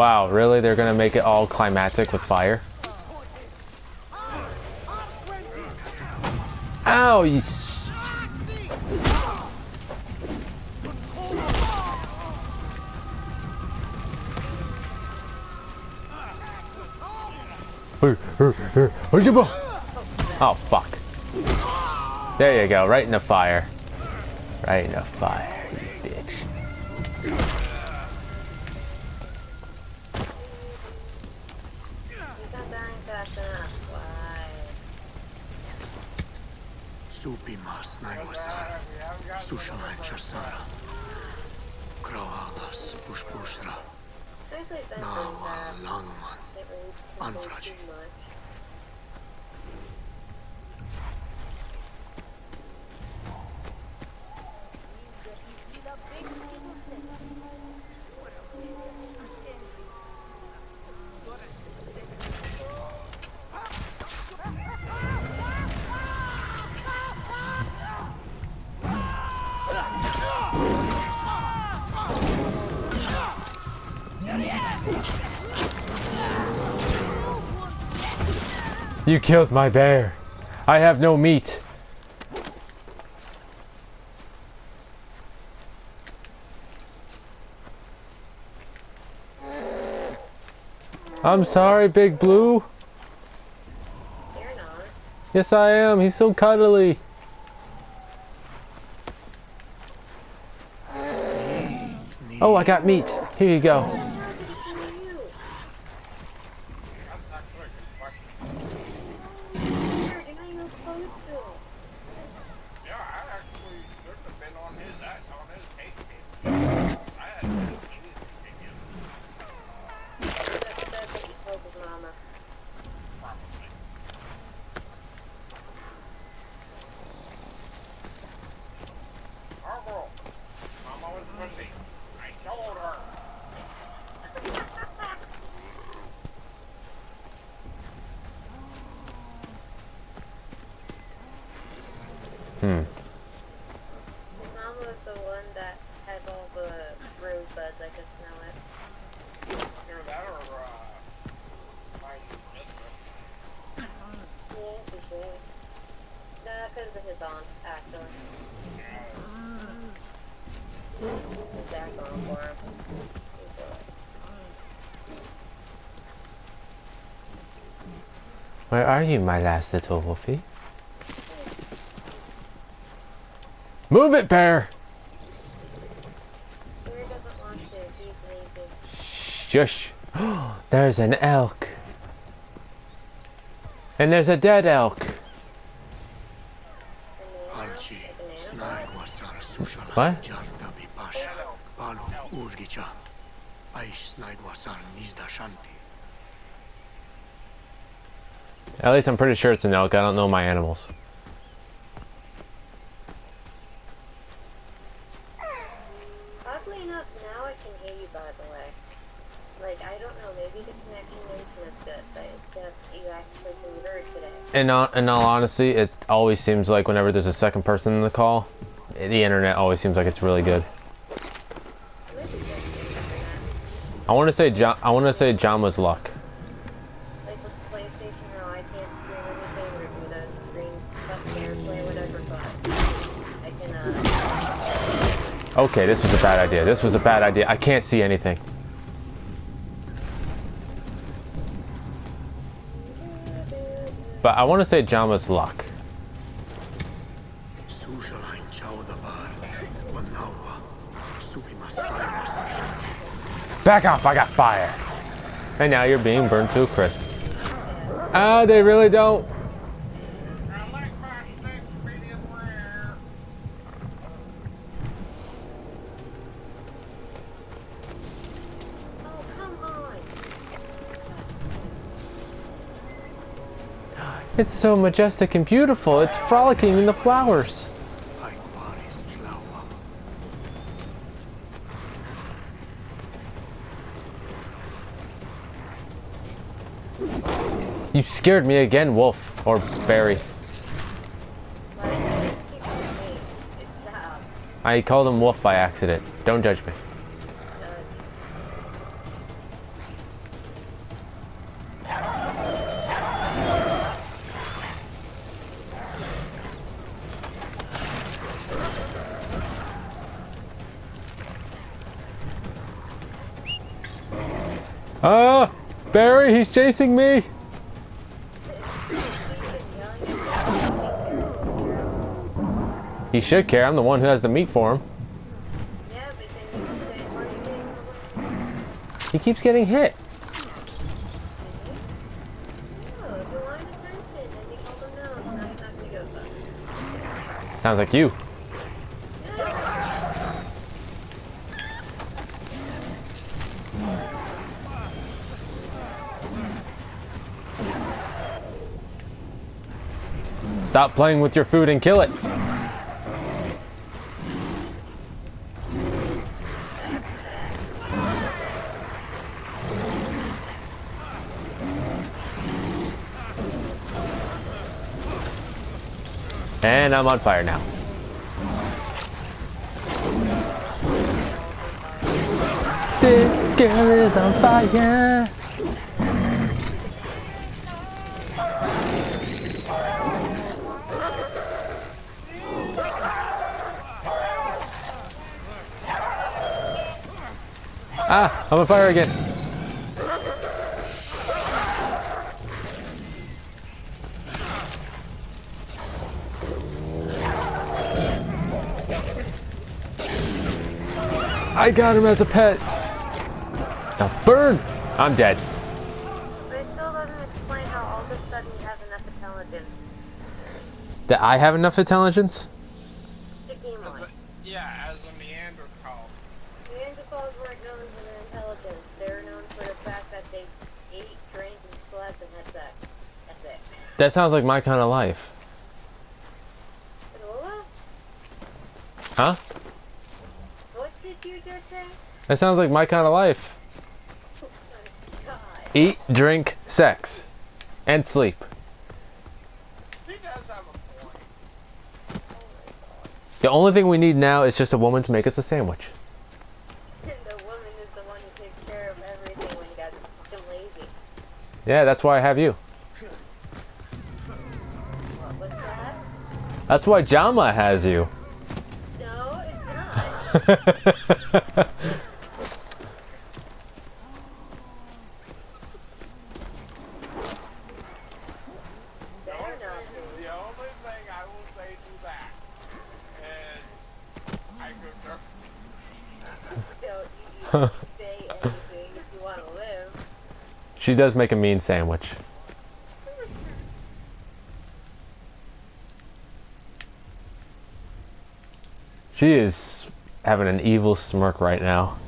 Wow, really? They're gonna make it all climatic with fire? Ow, you... Oh, fuck. There you go, right in the fire. Right in the fire, you bitch. Supimas naivasar, sušančasara, kravadas pušpušra, nava languman, anfrači. Thank you. You killed my bear. I have no meat. I'm sorry, Big Blue. You're not. Yes, I am. He's so cuddly. Oh, I got meat. Here you go. How did he kill you? Weird, you're not even close to him. Yeah, I actually should have been on his on his hate page. I had an immediate opinion, That's, that's what you told his mama. probably. Our girl. Mama was pussy. I told her. Hmm. His mom was the one that had all the rosebuds. I could smell it. Either that or uh, my mistress. Yeah, for sure. No, that could have been his aunt, actually. His dad going for him. Where are you, my last little wolfie? Move it, bear! Bear doesn't want to. He's lazy. Shush. There's an elk. And there's a dead elk. Banana. alchi, A banana. snaigvasara sushana, What? jarta vipasha, palu urgicha, aish snaigvasara nizda shanti. At least I'm pretty sure it's an elk. I don't know my animals. Oddly enough, now I can hear you, by the way. Like, I don't know, maybe the connection to internet's good, but it's just you actually can be heard today. In all, in all honesty, it always seems like whenever there's a second person in the call, the internet always seems like it's really good. Maybe just the internet. I want to say John. I want to say John was luck. Like with PlayStation, how I can't stream anything or do the screen cut airplay, whatever, but I can, uh, Okay, this was a bad idea. This was a bad idea. I can't see anything. But I want to say was luck. Sushalain chaudabar, wanawa, supimas naivasara shanti. Back off! I got fire. And now you're being burned to a crisp. Ah, they really don't. It's so majestic and beautiful. It's frolicking in the flowers. You scared me again, Wolf or Barry. Why did you keep on me? Good job. I called him Wolf by accident. Don't judge me. Good. Barry, he's chasing me! He should care. I'm the one who has the meat for him. He keeps getting hit. Sounds like why are you getting away? He keeps getting hit. No, if you wanted attention, and you told him no, so now he's not gonna go fuck. Sounds like you. Stop playing with your food and kill it. And I'm on fire now. This girl is on fire. Ah, I'm on fire again. I got him as a pet. Now burn! I'm dead. But it still doesn't explain how all of a sudden you have enough intelligence. That I have enough intelligence? The game As was. a, yeah, as a Neanderthal. Neanderthals weren't known for their intelligence. They were known for the fact that they ate, drank, and slept and had sex. That's it. That sounds like my kind of life. What? Huh? What did you just say? That sounds like my kind of life. Oh god. Eat, drink, sex, and sleep. He does have a point. Oh my god. The only thing we need now is just a woman to make us a sandwich. And the woman is the one who takes care of everything when you guys are fucking lazy. Yeah, that's why I have you. What was that? That's why Jama has you. No, it's not. The she does make a mean sandwich. She is having an evil smirk right now.